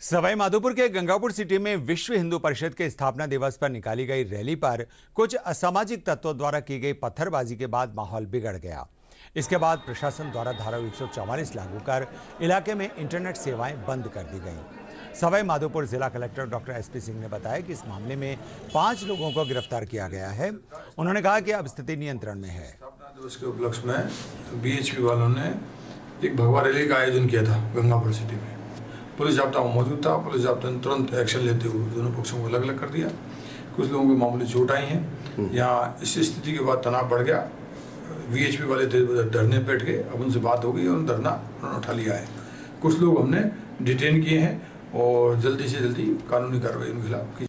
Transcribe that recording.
सवाई माधोपुर के गंगापुर सिटी में विश्व हिंदू परिषद के स्थापना दिवस पर निकाली गई रैली पर कुछ असामाजिक तत्वों द्वारा की गई पत्थरबाजी के बाद माहौल बिगड़ गया। इसके बाद प्रशासन द्वारा धारा 144 लागू कर इलाके में इंटरनेट सेवाएँ बंद कर दी गईं। सवाई माधोपुर जिला कलेक्टर डॉक्टर एसपी सिंह ने बताया कि इस मामले में पाँच लोगों को गिरफ़्तार किया गया है। उन्होंने कहा कि अब स्थिति नियंत्रण में है। उपलक्ष्य में वालों ने एक भगवा रैली का आयोजन किया था गंगापुर सिटी में। पुलिस जाप्ता वहाँ मौजूद था। पुलिस जाप्ता ने तुरंत एक्शन लेते हुए दोनों पक्षों को अलग अलग कर दिया। कुछ लोगों को मामूली चोट आई है। यहाँ इस स्थिति के बाद तनाव बढ़ गया। वीएचपी वाले धरने बैठ गए। अब उनसे बात हो गई और धरना उन्होंने उठा लिया है। कुछ लोग हमने डिटेन किए हैं और जल्दी से जल्दी कानूनी कार्रवाई उनके खिलाफ की